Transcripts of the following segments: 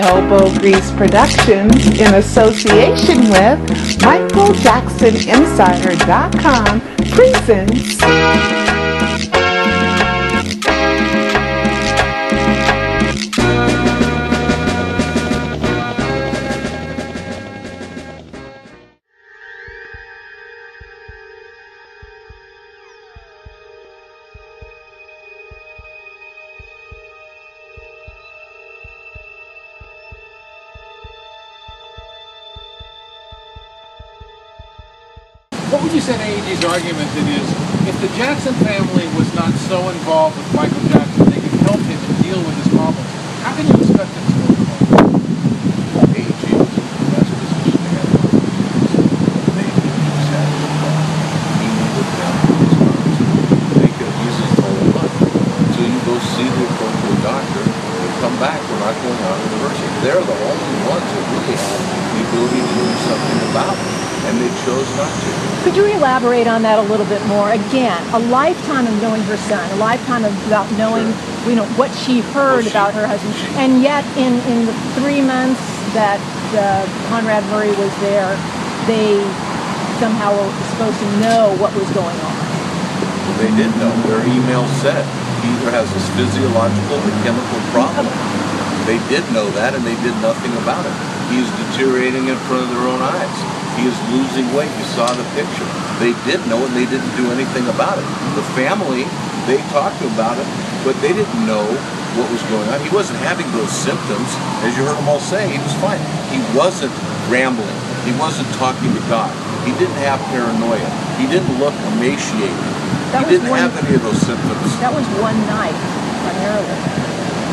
Elbow Grease Productions, in association with MichaelJacksonInsider.com, presents What would you say to AEG's argument that is, if the Jackson family was not so involved with Michael Jackson, they could help him and deal with his problems, how can you expect them to move forward? AEG was in the They've They knew exactly he needed them to respond. They could have easily told him, look, you go see the appropriate doctor and come back, we're not going on to the university. They're the only ones that really have the ability to do something about it, and they chose not to. Could you elaborate on that a little bit more? Again, a lifetime of knowing her son, a lifetime of about knowing, you know, what she heard Well, she- about her husband, she- and yet in in the three months that uh, Conrad Murray was there, they somehow were supposed to know what was going on. Well, they did know. Their email said he either has this physiological or chemical problem. They did know that, and they did nothing about it. He is deteriorating in front of their own eyes. He is losing weight. You saw the picture. They did know and they didn't do anything about it. The family, they talked about it, but they didn't know what was going on. He wasn't having those symptoms, as you heard them all say. He was fine. He wasn't rambling. He wasn't talking to God. He didn't have paranoia. He didn't look emaciated. That he didn't one- have any of those symptoms. That was one night, primarily.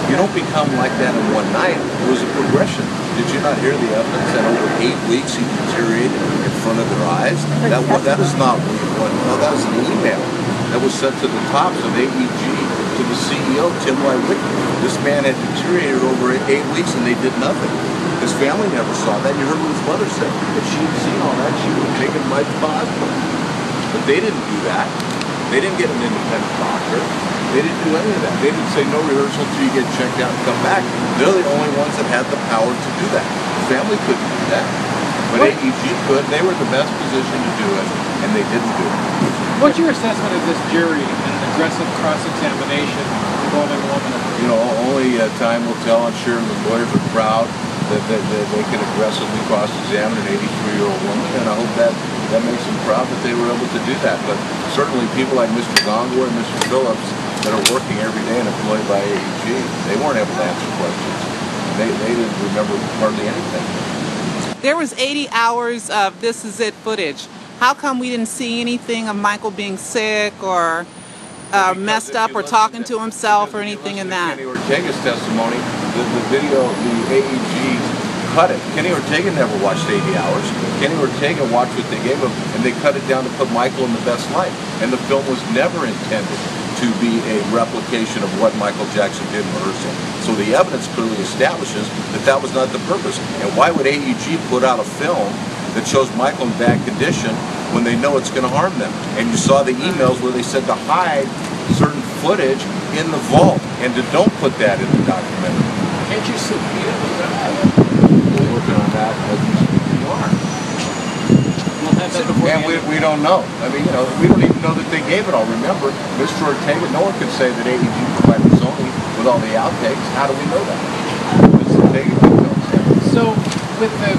You don't become like that in one night. It was a progression. Did you not hear the evidence that over eight weeks he deteriorated in front of their eyes? That that is not one. No, that was an email that was sent to the tops of AEG to the CEO Tim Leiweke. This man had deteriorated over eight weeks and they did nothing. His family never saw that. You heard what his mother said. If she had seen all that, she would have taken to the hospital. But they didn't do that. They didn't get an independent doctor. They didn't do any of that. They didn't say no rehearsal until you get checked out and come back. They're the only ones that had the power to do that. The family couldn't do that. But What- AEG could. They were in the best position to do it, and they didn't do it. What's your assessment of this jury and an aggressive cross-examination involving a woman? You know, only uh, time will tell. I'm sure the lawyers are proud that, that, that they can aggressively cross-examine an 83-year-old woman, and I hope that that makes them proud that they were able to do that. But certainly people like Mr. Gongaware and Mr. Phillips that are working every day and employed by AEG, they weren't able to answer questions. They, they didn't remember hardly anything. There was 80 hours of this is it footage. How come we didn't see anything of Michael being sick or uh, messed up or talking to- to himself or because if you anything in that? Kenny Ortega's testimony, the, the video, the AEG cut it. Kenny Ortega never watched 80 hours. Kenny Ortega watched what they gave him, and they cut it down to put Michael in the best light. And the film was never intended to be a replication of what Michael Jackson did in rehearsal. So the evidence clearly establishes that that was not the purpose. And why would AEG put out a film that shows Michael in bad condition when they know it's going to harm them? And you saw the emails where they said to hide certain footage in the vault and to don't put that in the documentary. Can't you subpoena the guy? We're working on that as we are. We'll have that before And we, we don't know. I mean, you know, we don't even know that they gave it all. Remember, Mr. Ortega, no one could say that AEG provided Sony with all the outtakes. How do we know that? Mr. Ortega can tell us that. So, with the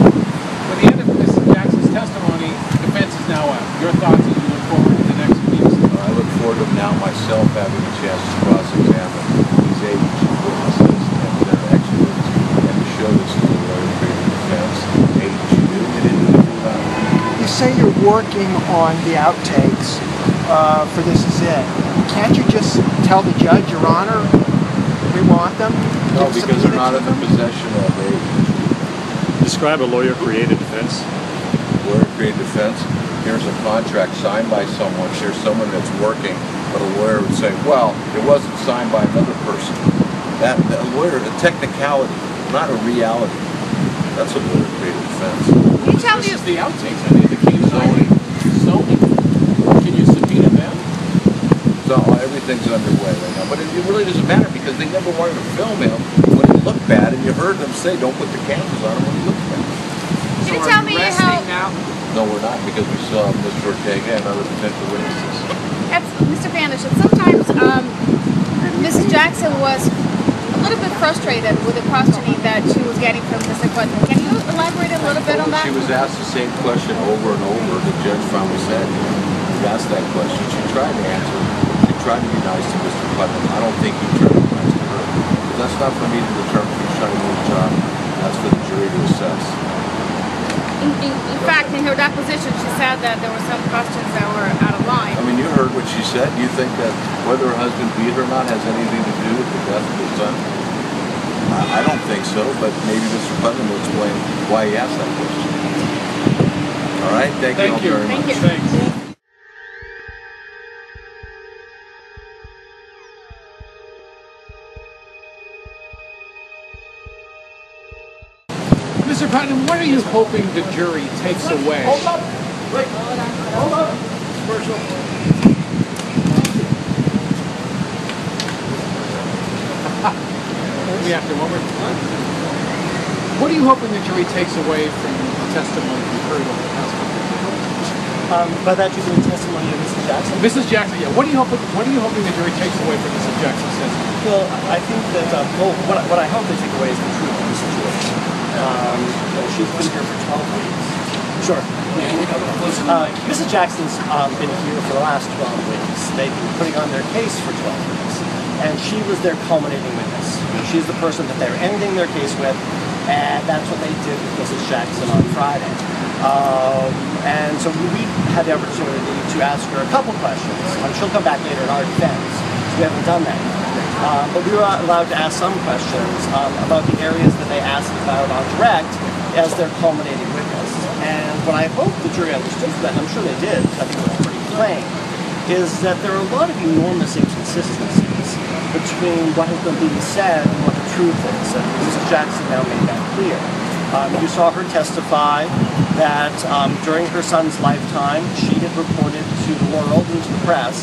with the end of Mrs. Jackson's testimony, defense is now out. Your thoughts as you look forward to the next weeks? I look forward to now myself having a chance to cross-examine these AEG witnesses and their experts and to show this to the lawyer creating defense. AEG knew they didn't do anything about it. You say you're working on the outtakes uh, for This Is It. Can't you just tell the judge, Your Honor, we want them? No, because they're not in the possession of AEG. Describe a lawyer-created defense. lawyer created defense. Here's a contract signed by someone. Here's someone that's working, but a lawyer would say, "Well, it wasn't signed by another person." That a lawyer, a technicality, not a reality. That's a lawyer created defense. Can you tell This me? is the outtakes. I think Sony. Sony. Can you subpoena them? So everything's underway right now, but it, it really doesn't matter because they never wanted to film him when he looked bad, and you heard them say, "Don't put the cameras on him when he looks bad." Can you tell me how, No, we're not because we saw Mr. Ortega and other potential witnesses. Abs- Mr. Panish, that sometimes um, Mrs. Jackson was a little bit frustrated with the questioning that she was getting from Mr. Putnam. Can you elaborate a little bit on that? She was asked the same question over and over. The judge finally said, "You asked that question." She tried to answer. it. She tried to be nice to Mr. Putnam. I don't think he tried to be nice to her. But that's not for me to determine. He's trying to do his job. That's for the jury to assess. In, in, in fact, in her deposition, she said that there were some questions that were out of line. I mean, you heard what she said. Do you think that whether her husband beat her or not has anything to do with the death of his son? I, I don't think so, but maybe Mr. Putnam will explain why he asked that question. All right, thank, Thank you you. all very Thank much. you. Thanks. Mr. Putnam, what are you hoping the jury takes away? Hold up. Wait. Hold up. Commercial. We have to, one more time. What are you hoping the jury takes away from the testimony you heard over the past couple? Um, by that you mean testimony of Mrs. Jackson? Mrs. Jackson, yeah. What are you hoping? What are you hoping the jury takes away from Mrs. Jackson's testimony? Well, I think that, uh, well, what, I- what I hope they take away is the truth of the situation. Um, she's been here for 12 weeks. Sure. Uh, Mrs. Jackson's um, been here for the last 12 weeks. They've been putting on their case for 12 weeks. And she was their culminating witness. She's the person that they're ending their case with, and that's what they did with Mrs. Jackson on Friday. Um, and so we had the opportunity to ask her a couple questions. Um, she'll come back later in our defense. We haven't done that yet. Uh, but we were allowed to ask some questions um, about the areas that they asked about on direct as their culminating witness. And what I hope the jury understood from that, and I'm sure they did, I think it was pretty plain, is that there are a lot of enormous inconsistencies between what has been being said and what the truth is. And Mrs. Jackson now made that clear. Um, you saw her testify that um, during her son's lifetime, she had reported to the world and to the press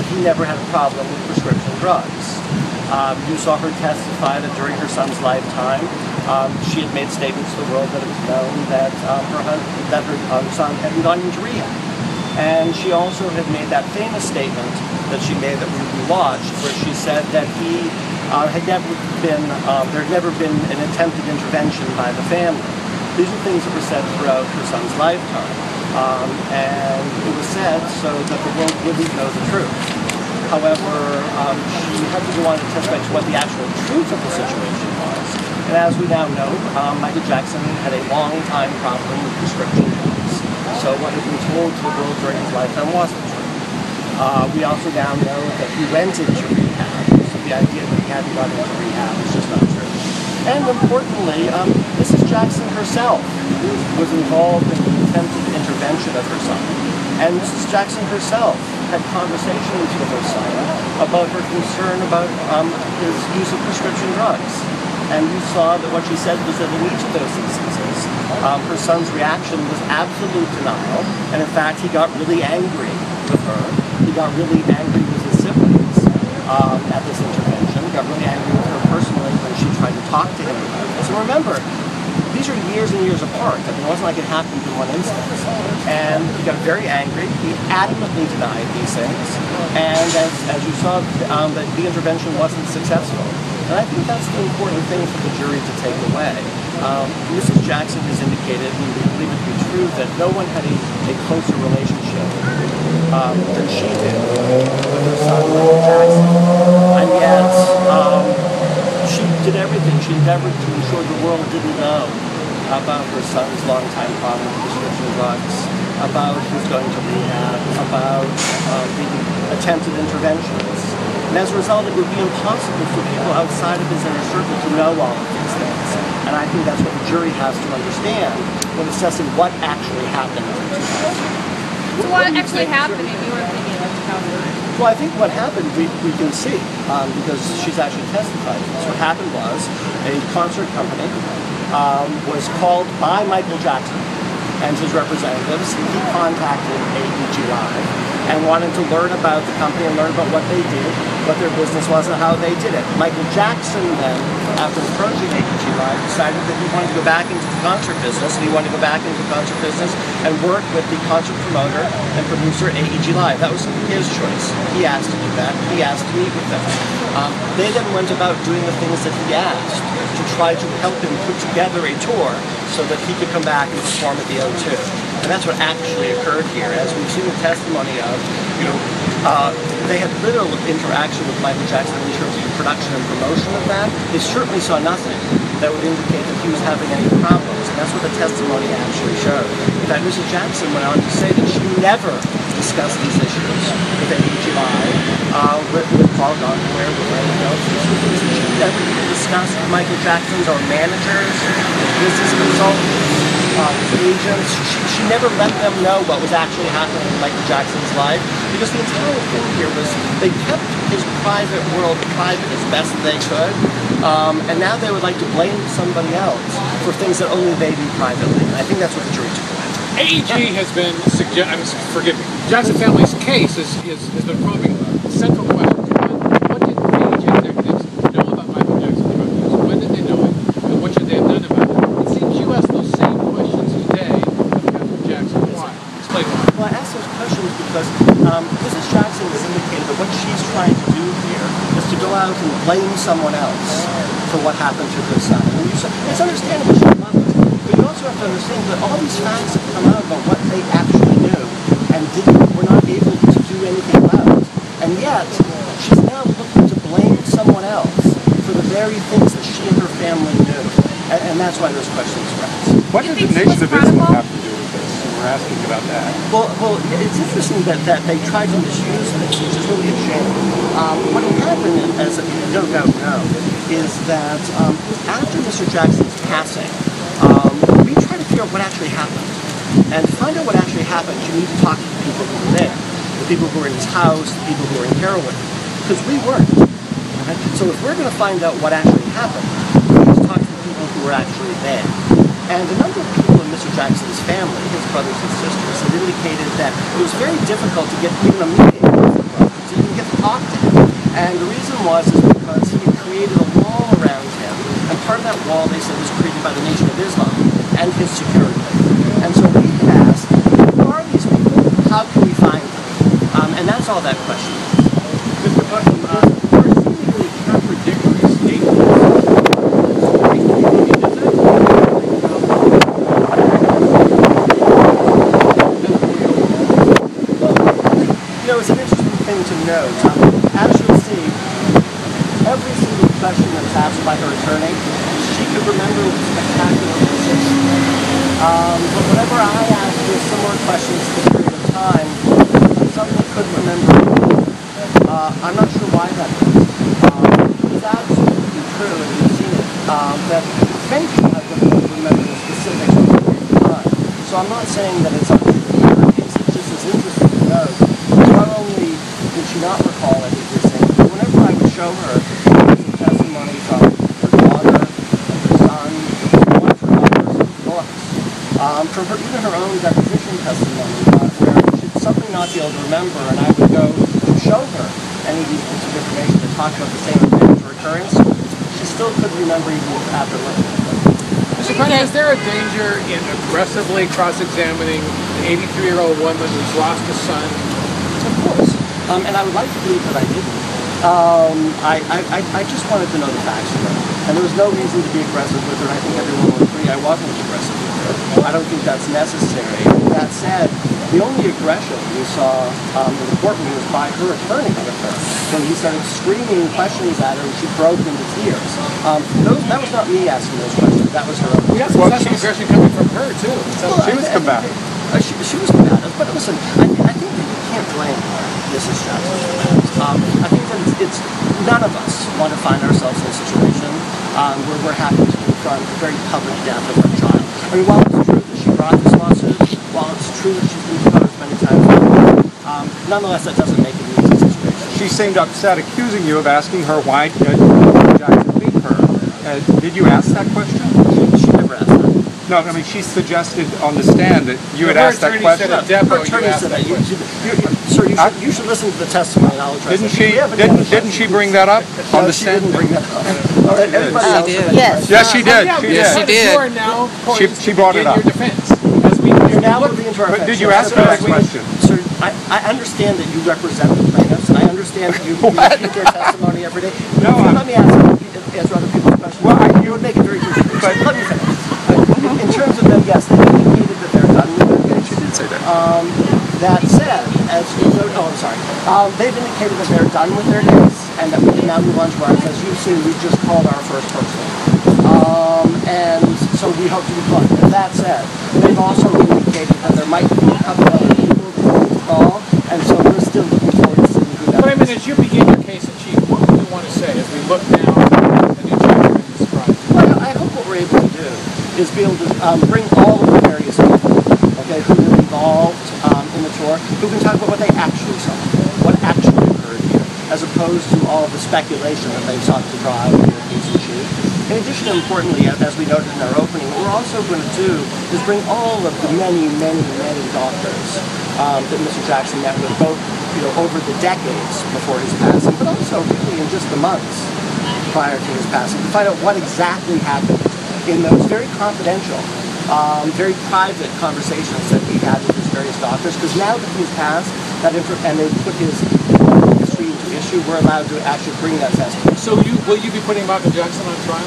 that he never had a problem with prescription drugs. Um, you saw her testify that during her son's lifetime, um, she had made statements to the world that it was known that um, her that her um, son had gone into rehab. And she also had made that famous statement that she made that we we watched, where she said that he uh, had never been, um, there had never been an attempted intervention by the family. These are things that were said throughout her son's lifetime. Um, and it was said so that the world wouldn't know the truth. However, um, she had to go on to testify to what the actual truth of the situation was. And as we now know, um, Michael Jackson had a long time problem with prescription drugs. So what had been told to the world during his lifetime wasn't true. Uh, we also now know that he went into rehab. So the idea that he hadn't gone into rehab is just not. And importantly, um, Mrs. Jackson herself was involved in the attempted intervention of her son. And Mrs. Jackson herself had conversations with her son about her concern about um, his use of prescription drugs. And you saw that what she said was that in each of those instances, um, her son's reaction was absolute denial. And in fact, he got really angry with her. He got really angry with his siblings um, at this intervention. Got really angry with personally when she tried to talk to him. And remember, these are years and years apart. I mean, it wasn't like it happened in one instance. And he got very angry. He adamantly denied these things. And as, as you saw, um, that the intervention wasn't successful. And I think that's the important thing for the jury to take away. Um, Mrs. Jackson has indicated, and we believe it to be true, that no one had a, a closer relationship um, than she did with her son, Jackson. And yet, um, did everything. She endeavored to ensure the world didn't know about her son's longtime problem with prescription drugs, about his going to rehab, about uh, the attempted interventions. And as a result, it would be impossible for people outside of his inner circle to know all of these things. And I think that's what the jury has to understand when assessing what actually happened in 2000. So what actually happened in your opinion in 2009? Well, I think what happened, we, we can see, um, because she's actually testified. So what happened was a concert company um, was called by Michael Jackson and his representatives. He contacted AEG Live and wanted to learn about the company and learn about what they did, what their business was, and how they did it. Michael Jackson then, after approaching AEG Live, decided that he wanted to go back into the concert business, and he wanted to go back into the concert business and work with the concert promoter and producer AEG Live. That was his choice. He asked to do that. He asked to meet with them. Um, they then went about doing the things that he asked to try to help him put together a tour so that he could come back and perform at the O2. And that's what actually occurred here. As we've seen the testimony of, you know, uh, they had little interaction with Michael Jackson in terms of the production and promotion of that. They certainly saw nothing that would indicate that he was having any problems. And that's what the testimony actually showed. In fact, Mrs. Jackson went on to say that she never discussed these issues with Live, uh, with, with Paul Gongaware, with anyone else. She never discussed Michael Jackson's or managers, business consultants, uh, agents. She, she never let them know what was actually happening in Michael Jackson's life because the entire thing here was they kept his private world private as best they could, um, and now they would like to blame somebody else for things that only they do privately. I think that's what the jury took away. AEG has been suggest. I'm s- forgive me. Jackson family's case is, is has been probing central questions. One, what did AEG executives know about Michael Jackson's drug use? When did they know it? And what should they have done about it? It seems you ask those same questions today of Katherine Jackson. Why? Explain why. Well, I ask those questions because um, Mrs. Jackson has indicated that what she's trying to do here is to go out and blame someone else for what happened to her son. And you say, it's understandable she loves it, but you also have to understand that all these facts have come out about what they actually knew and didn't, were not able to do anything about. And yet, she's now looking to blame someone else for the very things that she and her family knew. And, and that's why those questions arise. What did the think she Nation was of Islam credible? have to do with this? We're asking about that. Well, well, it's interesting that, that they tried to misuse this, which is really a shame. Um, what happened, as you no doubt know, is that um, after Mr. Jackson's passing, um, we tried to figure out what actually happened. And to find out what actually happened, you need to talk to the people who were there, the people who were in his house, the people who were in heroin, because we weren't. So if we're going to find out what actually happened, we need to talk to the people who were actually there. And a number of people. Jackson's family, his brothers and sisters, had indicated that it was very difficult to get even a meeting with brother, to even get to talk to him. And the reason was is because he had created a wall around him, and part of that wall, they said, was created by the Nation of Islam and his security. And so we asked, who are these people? How can we find them? Um, and that's all that question. Mr. Putnam, uh, there are seemingly contradictory statements. You know, it's an interesting thing to note. Um, as you'll see, every single question that was asked by her attorney, she could remember with spectacular precision. Um, but whenever I asked her similar questions for a period of time, suddenly couldn't remember. Uh, I'm not sure why that is. Um, it's absolutely true, and you've seen it, um, that many people have difficulty remembering specifics over a period time. So I'm not saying that it's in. It's just as interesting to note. Did she not recall everything, but whenever I would show her some testimonies of her daughter, of her son, one of her daughter's books, um, from her, even her own deposition testimony, uh, where she'd suddenly not be able to remember, and I would go to show her any of these bits of information that talk about the same event or she still couldn't remember even after looking at them. Mr. Is there a danger in aggressively cross-examining an 83-year-old woman who's lost a son? Of course. Um, and I would like to believe that I didn't. Um, I, I, I I just wanted to know the facts of her. And there was no reason to be aggressive with her. and I think everyone will agree I wasn't aggressive with her. I don't think that's necessary. That said, the only aggression we saw um, in the courtroom was by her attorney with her. When he started screaming questions at her and she broke into tears. Um, those, that was not me asking those questions. That was her. We also saw some aggression coming from her, too. So Well, She was combative. Uh, she, she was combative, but listen, I, I think that you can't blame Mrs. Jackson. Um, I think that it's, it's none of us want to find ourselves in a situation um, where we're having to confront the very public death of our child. I mean, while it's true that she brought this lawsuit, while it's true that she's been deposed many times um, nonetheless, that doesn't make it an easy situation. She seemed upset, accusing you of asking her why did Michael Jackson beat her. Uh, did you ask that question? She, she never asked that. No, I mean, she suggested on the stand that you had Her asked that question. said at Depo, you attorney said that that. You, question. you, you, sir, you should, you should listen to the testimony. I'll address Didn't it. she, We have any didn't, other didn't she bring that up on No, the she stand? didn't bring that up. Everybody She else did. Yes. Yes, she did. She but Yes, she did. did. You are now She- poised brought to it begin up. your defense. You're now look- moving into our But offense. did you ask her that question? Sir, I, I understand that you represent the plaintiffs, and I understand that you, you repeat their testimony every day. No, If you I'm- let me answer, answer other people's questions. Well, I- you would make it very easy. Let me finish. In, in terms of them, yes, they indicated that they're done with their case. She did say that. Um, that said, as you know, oh, I'm sorry. Um, they've indicated that they're done with their case and that we can now move on to ours. As you've seen, we've just called our first person. Um, and so we hope to be called. With that said, they've also indicated that there might be a couple other people to call, and so we're still looking forward to seeing who that But I mean, as you begin your case in chief, what do you want to say as we look now at the new chapter in this trial? Well, I hope what we're able to do is be able to um, bring all of the various people, okay, who were involved um, in the tour, who can talk about what they actually saw, what actually occurred here, as opposed to all the speculation that they've sought to draw out in their case in addition, importantly, as as we noted in our opening, what we're also going to do is bring all of the many, many, many doctors um, that Mr. Jackson met with, both you know over the decades before his passing, but also really in just the months prior to his passing to find out what exactly happened in those very confidential, um, very private conversations that he had with his various doctors. Because now that he's passed, that inf- and they've put his history into issue, we're allowed to actually bring that testimony. So you, will you be putting Michael Jackson on trial?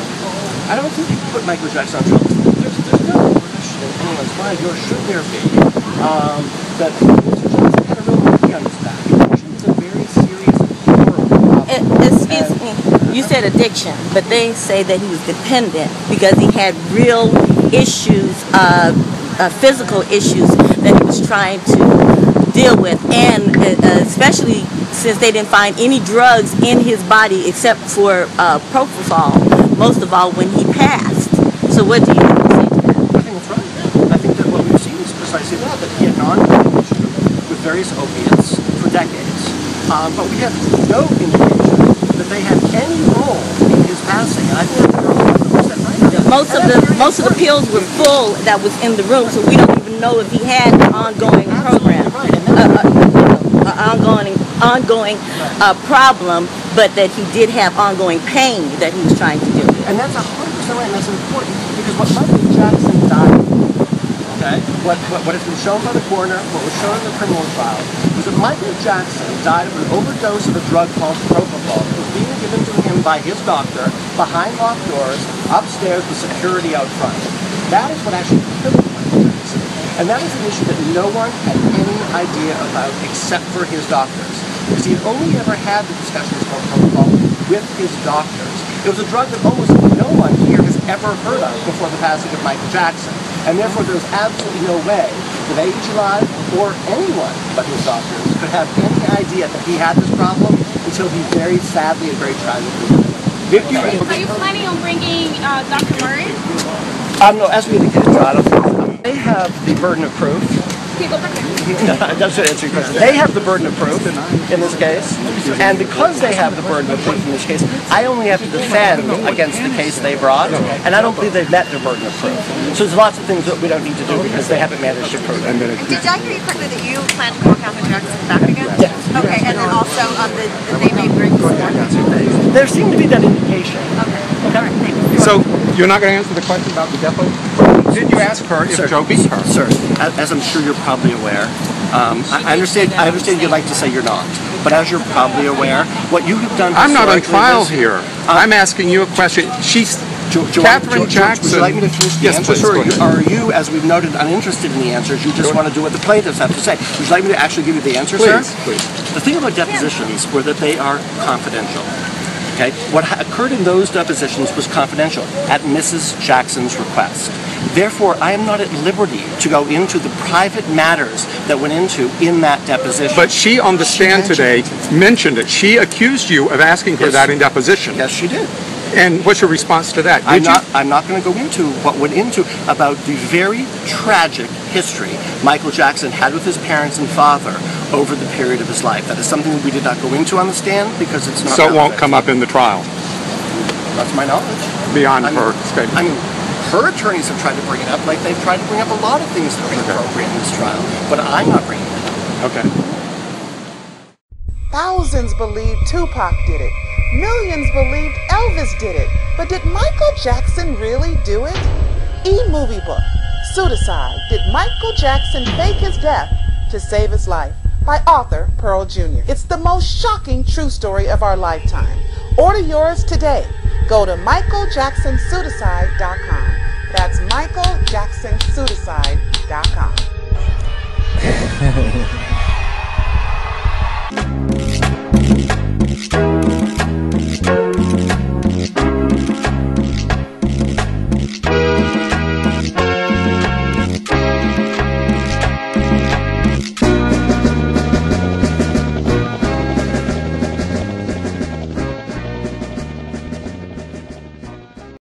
I don't think you can put Michael Jackson on trial. There's, there's no question in anyone's mind, nor should there be, um, that Mr. Jackson had a real monkey on his back. Addiction is a very serious horrible problem. Eh, Excuse me. You said addiction, but they say that he was dependent because he had real issues, uh, uh, physical issues that he was trying to deal with, and uh, especially since they didn't find any drugs in his body except for uh, propofol, most of all when he passed. So what do you that? I think that's right. I think that what we've seen is precisely that, that he had ongoing with various opiates for decades. Um, but we have no indication that they had any role in his passing. I think. Most of the most of the pills were full that was in the room, so we don't even know if he had an ongoing program, uh, uh, uh, ongoing ongoing uh, problem, but that he did have ongoing pain that he was trying to deal with. And that's a hundred percent right, and that's important because what Michael Jackson died, okay, what, what what has been shown by the coroner, what was shown in the criminal trial, was that Michael Jackson died of an overdose of a drug called propofol that was being given to him by his doctor behind locked doors, upstairs with security out front. That is what actually killed Michael Jackson. And that is an issue that no one had any idea about except for his doctors. Because he had only ever had the discussions about propofol with his doctors. It was a drug that almost no one here has ever heard of before the passing of Michael Jackson. And therefore there's absolutely no way that AEG Live or anyone but his doctors could have any idea that he had this problem until he very sadly and very tragically died. Are you planning on bringing uh, Dr. Murray? Um, no, as we indicated, John, they have the burden of proof. Okay, go back there. That's to answer your question. They have the burden of proof in this case, and because they have the burden of proof in this case, I only have to defend against the case they brought, and I don't believe they've met their burden of proof. So there's lots of things that we don't need to do because they haven't managed to prove it. Did I hear you correctly that you plan to call Katherine Jackson back again? Yes. Okay, and then also um, that that they may bring some. There seemed to be that indication. Okay. Okay. So you're not going to answer the question about the depot? Did you ask her if Sir, Joe beat her? Sir, as I'm sure you're probably aware, um, I understand. I understand you'd like to say you're not, but as you're probably aware, what you have done. I'm not on trial was- here. Uh, I'm asking you a question. She's Jo- Jo- Katherine Jo- Jackson. Would you like me to finish the Yes, answer? please, Or are you- as we've noted, uninterested in the answers? You just want to do what the plaintiffs have to say. Would you like me to actually give you the answer, Please, sir? please. The thing about depositions were that they are confidential. Okay, what occurred in those depositions was confidential at Mrs. Jackson's request. Therefore, I am not at liberty to go into the private matters that went into in that deposition. But she on the stand today mentioned it. She accused you of asking her Yes. that in deposition. Yes, she did. And what's your response to that? Did I'm you? not, I'm not going to go into what went into about the very tragic history Michael Jackson had with his parents and father over the period of his life. That is something that we did not go into on the stand because it's not. so it won't come up in the trial That's my knowledge. beyond I mean, her statement. I mean, Her attorneys have tried to bring it up, like they've tried to bring up a lot of things that are inappropriate in this trial. But I'm not bringing it up. Okay. Thousands believed Tupac did it. Millions believed Elvis did it. But did Michael Jackson really do it? E-movie book, Pseudocide. Did Michael Jackson Fake His Death to Save His Life? By author Pearl Jr. It's the most shocking true story of our lifetime. Order yours today. Go to michaeljacksonpseudocide.com. That's michaeljacksonpseudocide.com.